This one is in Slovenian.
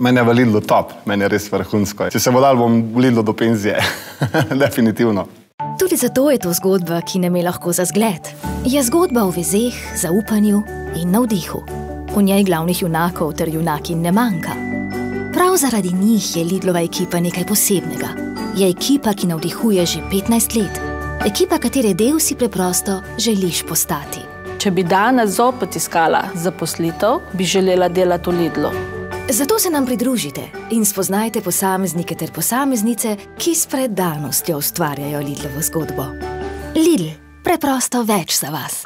Meni je v Lidlu top, meni je res vrhunsko. Če se vodal, bom v Lidlu do penzije. Definitivno. Tudi zato je to zgodba, ki nam je lahko za zgled. Je zgodba o vezeh, zaupanju in navdihu. V njej glavnih junakov ter junakin ne manjka. Prav zaradi njih je Lidlova ekipa nekaj posebnega. Je ekipa, ki navdihuje že 15 let. Ekipa, katere del si preprosto želiš postati. Če bi danes zopet iskala zaposlitev, bi želela delati v Lidlu. Zato se nam pridružite in spoznajte posameznike ter posameznice, ki s predanostjo ustvarjajo Lidlovo zgodbo. Lidl, preprosto več za vas.